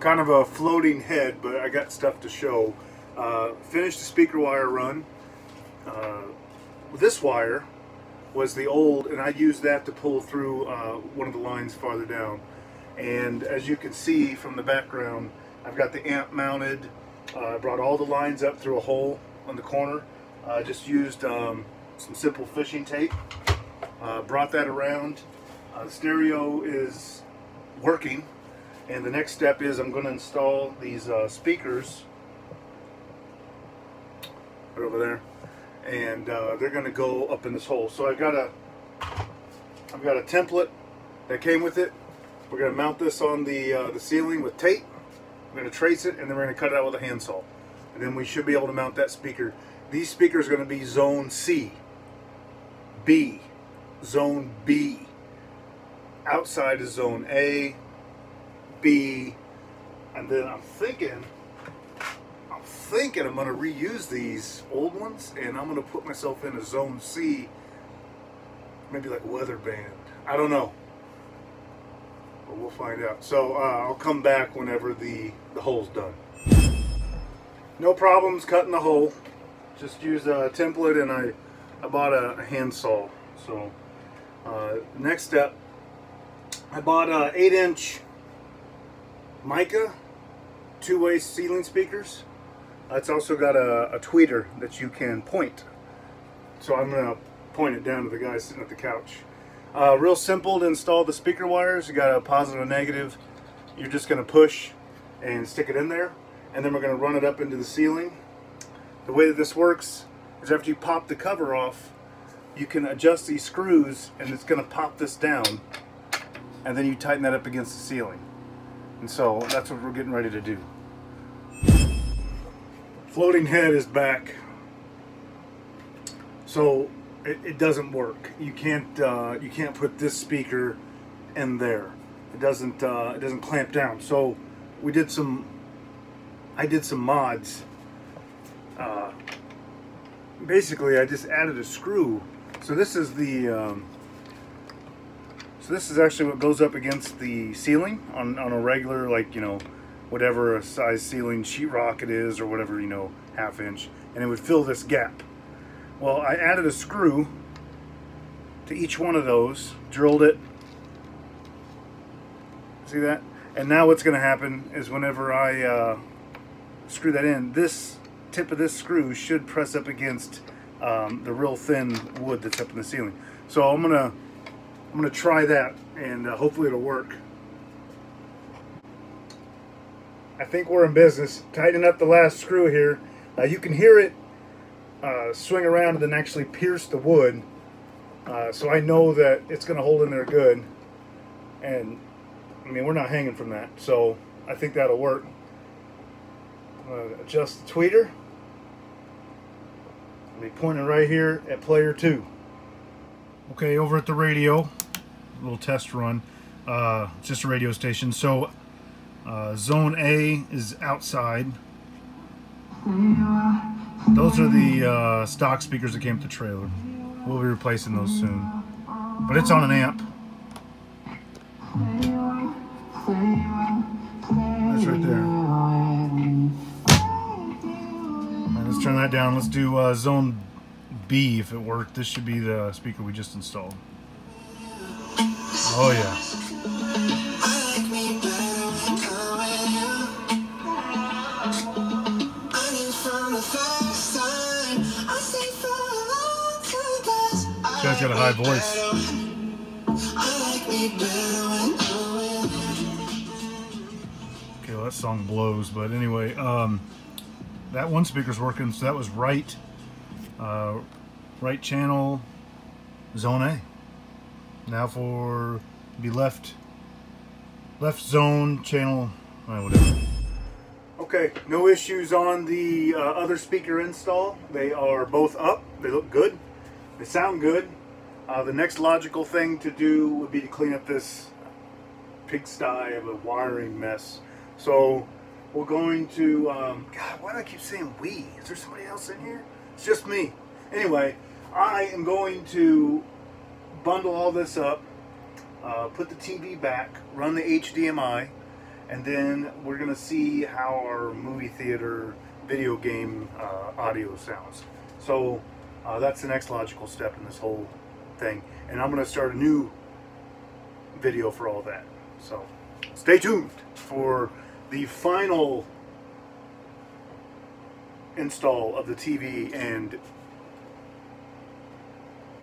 kind of a floating head, but I got stuff to show. Uh, finished the speaker wire run. Uh, this wire was the old, and I used that to pull through uh, one of the lines farther down. And as you can see from the background, I've got the amp mounted. Uh, I brought all the lines up through a hole on the corner. I just used um, some simple fishing tape. Uh, brought that around. Uh, the stereo is working. And the next step is I'm going to install these uh, speakers right over there. And uh, they're going to go up in this hole. So I've got a I've got a template that came with it. We're going to mount this on the, uh, the ceiling with tape. We're going to trace it and then we're going to cut it out with a handsaw. And then we should be able to mount that speaker. These speakers are going to be zone C, B, zone B. Outside is zone A, B, and then I'm thinking, I'm thinking I'm to reuse these old ones and I'm to put myself in a zone C, maybe like weather band. I don't know. But we'll find out. So uh, I'll come back whenever the, the hole's done. No problems cutting the hole. Just use a template and I, I bought a, a handsaw. So uh, next step, I bought a 8 inch Micca two-way ceiling speakers. It's also got a, a tweeter that you can point. So I'm going to point it down to the guy sitting at the couch. Uh, real simple to install the speaker wires. You got a positive and negative. You're just going to push and stick it in there. And then we're going to run it up into the ceiling. The way that this works is after you pop the cover off, you can adjust these screws and it's going to pop this down. And then you tighten that up against the ceiling. And so that's what we're getting ready to do. Floating head is back. So it, it doesn't work. You can't uh, you can't put this speaker in there. It doesn't uh, it doesn't clamp down. So we did some I did some mods. Uh, basically, I just added a screw. So this is the um, this is actually what goes up against the ceiling on on a regular like you know whatever size ceiling sheetrock it is or whatever you know half inch, and it would fill this gap. Well, I added a screw to each one of those, drilled it. See that? And now what's going to happen is whenever I uh, screw that in, this tip of this screw should press up against um, the real thin wood that's up in the ceiling. So I'm gonna I'm gonna try that, and uh, hopefully it'll work. I think we're in business. Tighten up the last screw here. Uh, you can hear it uh, swing around and then actually pierce the wood. Uh, so I know that it's going to hold in there good. And, I mean, we're not hanging from that. So I think that'll work. adjust the tweeter. I'll be pointing right here at player two. Okay, over at the radio, little test run. Uh, just a radio station. So uh, zone A is outside. Those are the uh, stock speakers that came with the trailer. We'll be replacing those soon. But it's on an amp. That's right there. Right, let's turn that down. Let's do uh, zone B if it worked. This should be the speaker we just installed. Oh yeah. Guy's got a high voice. Okay, well that song blows, but anyway, um, that one speaker's working, so that was right, uh, right channel, zone A. Now for be left, left zone channel, whatever. Okay, no issues on the uh, other speaker install. They are both up. They look good. They sound good. Uh, the next logical thing to do would be to clean up this pigsty of a wiring mess. So we're going to, um, God, why do I keep saying we? Is there somebody else in here? It's just me. Anyway, I am going to bundle all this up, uh, put the TV back, run the HDMI, and then we're gonna see how our movie theater video game uh, audio sounds. So uh, that's the next logical step in this whole thing, and I'm gonna start a new video for all that. So stay tuned for the final install of the TV and